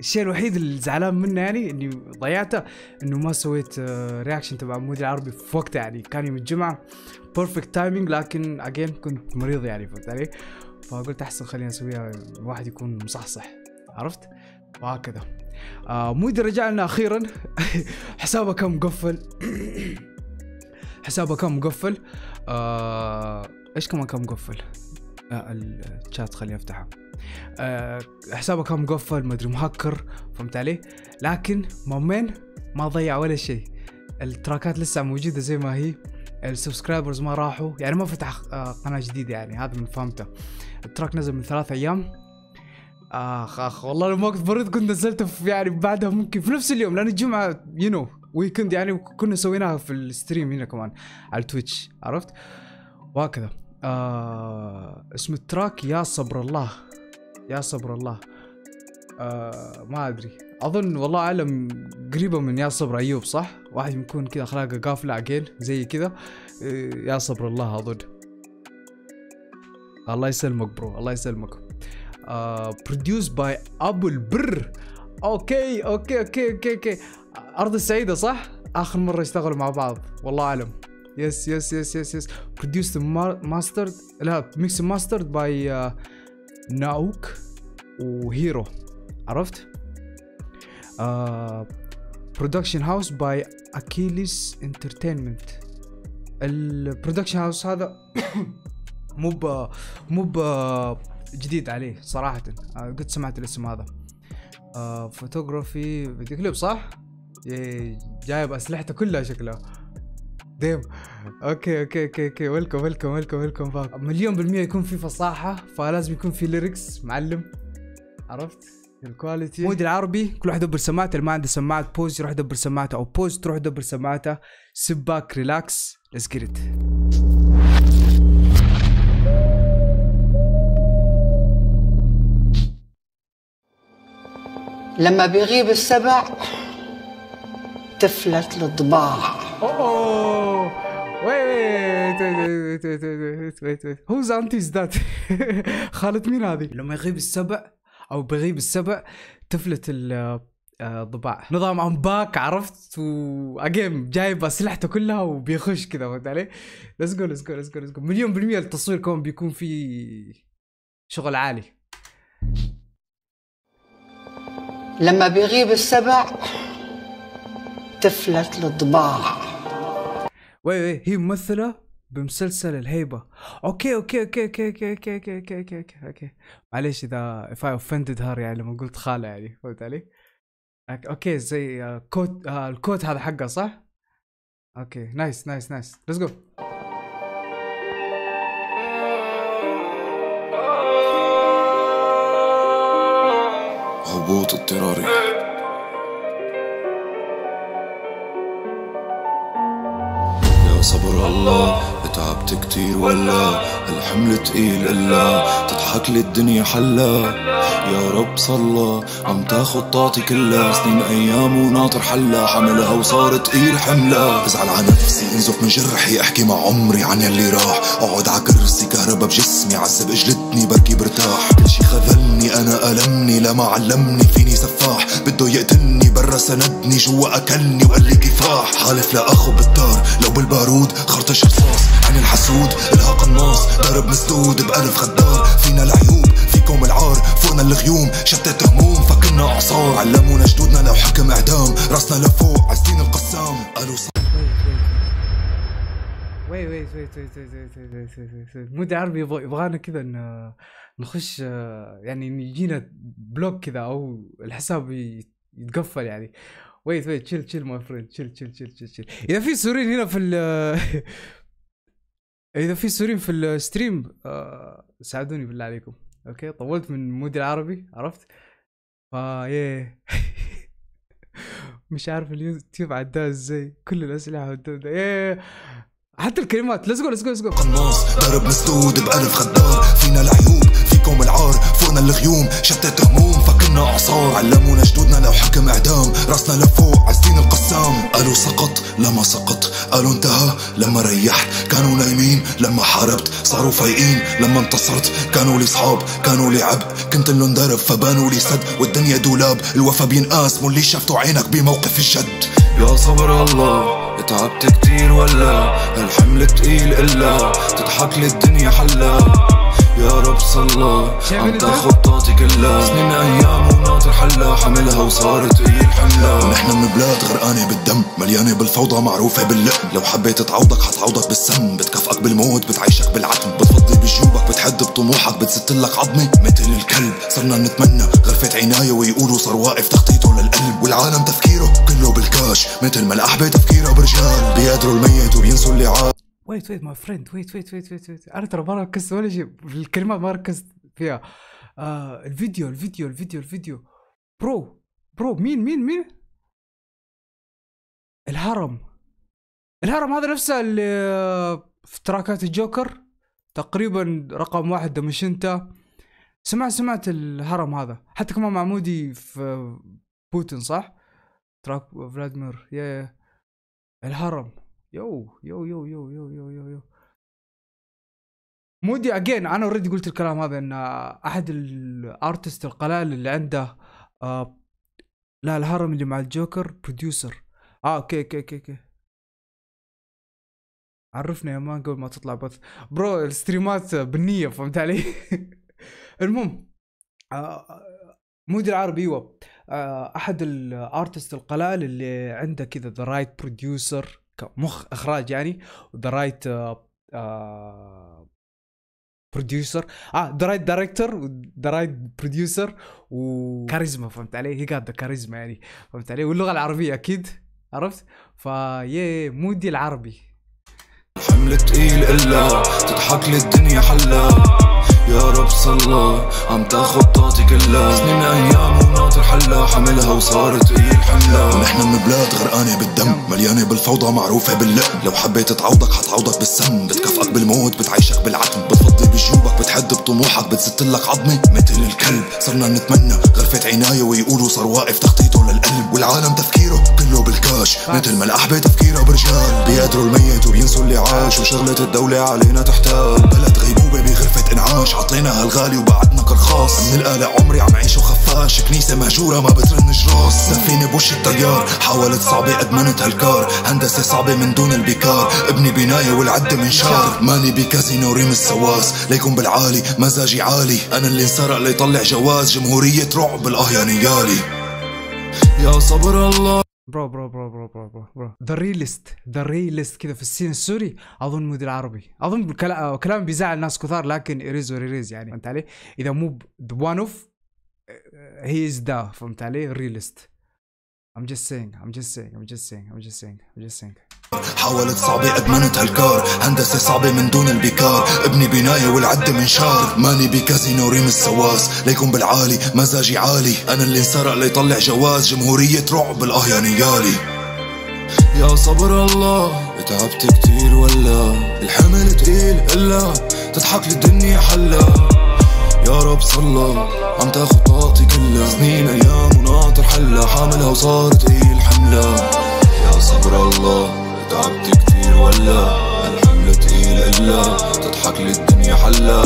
الشيء الوحيد اللي زعلان منه يعني إني ضيعته إنه ما سويت reaction تبع مودي العربي في وقته يعني كان يوم الجمعة perfect timing لكن again كنت مريض يعني فهمت علي؟ فقلت أحسن خلينا نسويها الواحد يكون مصحصح عرفت؟ وهكذا آه مودي رجع لنا أخيرا حسابه كان مقفل حسابه كان مقفل آه إيش كمان كان مقفل؟ آه الشات خليني أفتحه. آه حسابه كان مقفل ما أدري مهكر فهمت علي؟ لكن مو مين ما ضيع ولا شيء. ال track ات لسه موجودة زي ما هي. ال subscribers ما راحوا. يعني ما فتح آه قناة جديدة يعني هذا من فهمته. ال track نزل من ثلاث أيام. آخ آخ والله لو ما كنت بريد كنت نزلته في يعني بعدها ممكن في نفس اليوم لأن الجمعة you know weekend يعني كنا سويناها في ال stream هنا كمان على ال Twitch عرفت؟ وهكذا. آه اسم ال track يا صبر الله. يا صبر الله. آه ما أدري. أظن والله أعلم قريبة من يا صبر أيوب صح؟ واحد يكون كذا اخلاقه قافلة عقيل زي كذا. آه يا صبر الله أظن. الله يسلمك bro الله يسلمك. produced by أبو البر. okay okay okay okay okay. أرض السعيدة صح؟ آخر مرة اشتغلوا مع بعض والله أعلم. yes yes yes yes yes produced mastered لا mix master by ناوك وهيرو عرفت؟ production house by اكيليس entertainment ال production house هذا مو ب مو ب جديد عليه صراحة. آه قد سمعت الاسم هذا. آه فوتوغرافي فيديو كليب صح؟ جايب أسلحته كلها شكلها. damn. okay okay okay okay. welcome welcome welcome welcome back مليون بالمية يكون في فصاحة فلازم يكون في lyrics معلم. عرفت؟ ال quality مودي العربي كل واحد يدبر سماعته اللي ما عنده سماعات boys يروح يدبر سماعته أو boys تروح تدبر سماعته. sit back relax let's get لما بيغيب السبع تفلت الضباع. oh wait wait wait wait wait wait whose auntie is that خالة مين هذه؟ لما يغيب السبع أو بغيب السبع تفلت الضباع. نظام impact عرفت؟ واجيم جايب أسلحته كلها وبيخش كذا فهمت علي؟ let's go let's go let's go let's go مليون بالمية التصوير كمان بيكون فيه شغل عالي. لما بيغيب السبع تفلت الضباع وي وي هي ممثلة بمسلسل الهيبة okay okay okay okay okay okay okay okay okay okay okay معليش اذا if I offended her يعني لما قلت خالة يعني فهمت علي؟ okay زي quote ال quote هذا حقه صح؟ okay nice nice nice let's go هبوط اضطراري صبر الله تعبت كتير ولا الحمل تقيل إلا تضحك لي الدنيا حلا. يا رب صلى عم تاخد طاقتي كلها. سنين أيام وناطر حلا حملها وصار تقيل حملها بزعل على نفسي انزف من جرحي احكي مع عمري عن يلي راح. اقعد على كرسي كهربا بجسمي عذب اجلدني بركي برتاح. كل شي خذلني أنا ألمني لما علمني فيني سفاح. بده يقتلني برا سندني جوا أكلني وقال لي كفاح حالف لا أخو بالدار لو بالبارود خرطش رصاص عن الحسود الها قناص ضرب مسدود بألف غدار. فينا العيوب فيكم العار فوقنا الغيوم. شتت هموم فكنا أعصار. علمونا جدودنا لو حكم إعدام. رأسنا لفوق عالسين القسام. قالوا وي وي وي وي وي مو عارف يبغانا كذا ان نخش يعني يجينا block كذا أو الحساب يتقفل يعني. wait wait chill chill my friend chill chill chill chill إذا في سوريين هنا في ال إذا في سوريين في الستريم آه، ساعدوني بالله عليكم. أوكي طولت من مودي العربي عرفت؟ آه، فا مش عارف اليوتيوب عداه إزاي. كل الاسلحه ياه حتى الكلمات. ليتس جو ليتس جو ليتس جو قناص ضرب مسدود بألف غدار فينا العيوب فيكم العار. فوقنا الغيوم شتت هموم. فكنا اعصار علمونا جدودنا لو حكم إعدام. راسنا لفوق عزين القسام قالوا سقط لما سقط. قالوا انتهى لما ريحت. كانوا نايمين لما حاربت. صاروا فايقين لما انتصرت. كانوا لي صحاب كانوا لي عب كنت لهم درب فبانوا لي سد. والدنيا دولاب الوفا بينقاس. مو اللي شافته عينك بموقف الجد يا صبر الله تعبت كتير ولا. الحمل تقيل إلا. تضحك لي الدنيا حلا. يا رب صلى؟ تاخد طاقتي كلها سنين أيام وناطر حلا حملها وصارت تقيل حملها ونحن من بلاد غرقانة بالدم مليانة بالفوضى معروفة باللقم لو حبيت تعوضك حتعوضك بالسم. بتكافئك بالموت بتعيشك بالعتم. بتفضي بجيوبك بتحد بطموحك بتستلك عظمي مثل الكلب صرنا نتمنى غرفة عناية ويقولوا صار واقف تخطيطه للقلب والعالم تفكيره كله بالكاش مثل ما الأحبة تفكيرها برجال. بيقدروا الميت وبينسوا اللي عاش wait wait my friend wait wait wait wait wait أنا ترى ما ركزت ولا شيء. في الكلمات ما ركزت فيها. آه الفيديو الفيديو الفيديو الفيديو. bro bro مين مين مين؟ الهرم. الهرم هذا نفسه اللي آه، في track ات الجوكر. تقريبا رقم واحد دمشنتا سمعت سمعت الهرم هذا. حتى كمان معمودي في بوتين صح؟ تراك فلاديمير. يا. الهرم. يو يو يو يو يو يو يو, يو. مودي اجين أنا اوريدي قلت الكلام هذا إن أحد الارتست القلائل اللي عنده آه لا الهرم اللي مع الجوكر بروديوسر آه أوكي أوكي أوكي أوكي. عرفنا يا man قبل ما تطلع بث. bro ال stream ات بالنية فهمت علي؟ المهم آه مودي العربي أيوه. آه أحد ال artists القلائل اللي عنده كذا the right producer مخ إخراج يعني the right producer آه the right director the right producer وكاريزما فهمت علي؟ هي قاعدة كاريزما يعني فهمت علي؟ واللغة العربية أكيد عرفت؟ فيا مودي العربي حمل تقيل إلا تضحك لي الدنيا حلا يا رب صلى عم تاخد طاقتي كلها. سنين أيام وناطر حلا حملها وصارت تقيل حملها ونحن من بلاد غرقانة بالدم. مليانة بالفوضى معروفة باللقم. لو حبيت تعوضك حتعوضك بالسم. بتكافئك بالموت بتعيشك بالعتم. بجيوبك بتحد بطموحك بتستلك عظمي. مثل الكلب صرنا نتمنى غرفة عناية ويقولوا صار واقف تخطيطه للقلب. والعالم تفكيره كله بالكاش. مثل ما الأحبة تفكيرها برجال. بيقدروا الميت وبينسوا اللي عاش. وشغلة الدولة علينا تحتال. بلد غيبوبة بغرفة انعاش. عطينا هالغالي وبعدنا كرخاص من القلق عمري عم وخفاش كنيسة مهجورة ما بترن جراس سفينة بوش التيار حاولت صعبة ادمنت هالكار هندسة صعبة من دون البكار ابني بناية والعدة من شار. ماني بكازينو ريم السواس. ليكون بالعالي مزاجي عالي. أنا اللي انسرق ليطلع جواز. جمهورية رعب الاه يا نيالي يا صبر الله. برو برو برو برو برو برو برو. ذا ريلست ذا ريلست كذا في السين السوري. أظن مودي العربي. أظن كلام بيزعل ناس كثار لكن اريز وريريز يعني. فهمت علي؟ إذا مو وان اوف هي از ذا فهمت علي؟ ريلست I'm just saying I'm just saying I'm just saying I'm just saying I'm just saying. حاولت صعبة ادمنت هالكار هندسة صعبة من دون البكار. ابني بناية والعدة من شار. ماني بكازينو ريم السواس. ليكون بالعالي مزاجي عالي. أنا اللي انسرق ليطلع جواز. جمهورية رعب الاه يا نيالي يا صبر الله تعبت كتير ولا؟ الحمل تقيل إلا تضحك للدنيا حلا. يا رب صلى. عم تاخد طاقتي كلها. سنين أيام وناطر حلا حاملها وصارت تقيل حملها يا صبر الله تعبت كتير ولا؟ الحمل تقيل إلا تضحك لي الدنيا حلا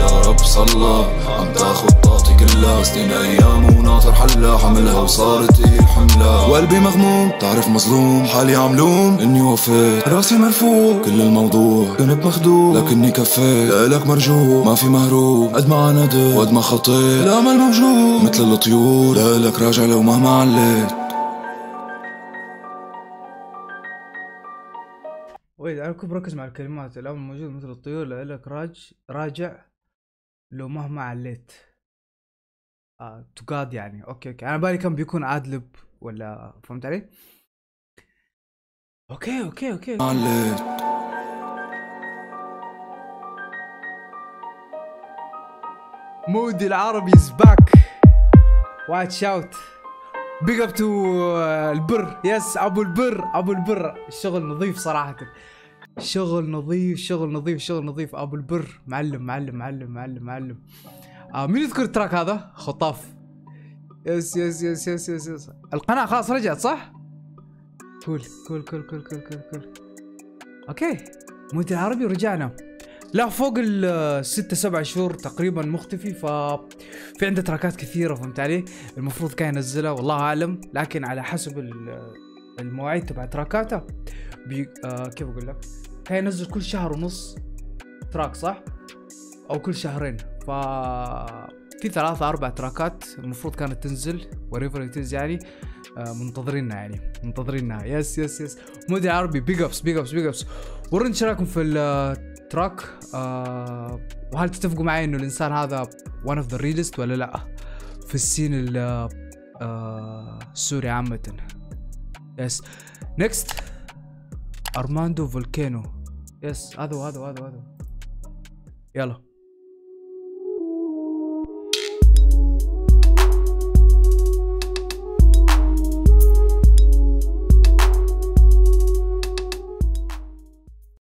يا رب صلى. عم تاخد طاقتي كلها سنين أيام وناطر حلا. حملها وصارت تقيل حملها وقلبي مغموم. تعرف مظلوم. حالي عم لوم. إني وفيت. راسي مرفوع. كل الموضوع كنت مخدوع لكني كفيت. لك مرجوع. ما في مهروب. قد ما عندت وقد ما خطيت. الامل موجود. مثل الطيور. لك راجع لو مهما عليت. أنا كنت بركز مع الكلمات الأمر موجود مثل الطيور. لك راج راجع. لو مهما عليت. آه تقاد يعني. أوكي أوكي. أنا بالي كان بيكون أدلب ولا فهمت علي؟ أوكي أوكي أوكي. مودي العربي از باك وايت شاوت بيج اب تو البر. yes أبو البر. أبو البر. الشغل نظيف صراحة. شغل نظيف شغل نظيف شغل نظيف. أبو البر معلم معلم معلم معلم معلم. آه مين يذكر ال track هذا؟ خطاف. yes yes yes yes yes, yes. القناة خلاص رجعت صح؟ cool cool cool cool cool cool cool. Okay. مودي العربي ورجعنا. لا فوق الستة سبع شهور تقريبا مختفي ف في عنده track ات كثيرة فهمت علي؟ المفروض كان ينزلها والله أعلم. لكن على حسب ال- المواعيد تبع track اته بي... آه كيف أقول لك؟ كان ينزل كل شهر ونص track صح؟ أو كل شهرين. ف في ثلاثة أربع track ات المفروض كانت تنزل whatever تنزل يعني. آه يعني. منتظرينها yes yes yes مودي عربي. big ups big ups big ups ورينا إيش رأيكم في ال track آه وهل تتفقوا معي إنه الإنسان هذا one of the realest ولا لأ؟ في ال scene ال- آه السوري عامة. yes next ارماندو فولكانو yes هذا هذا هذا هذا. يلا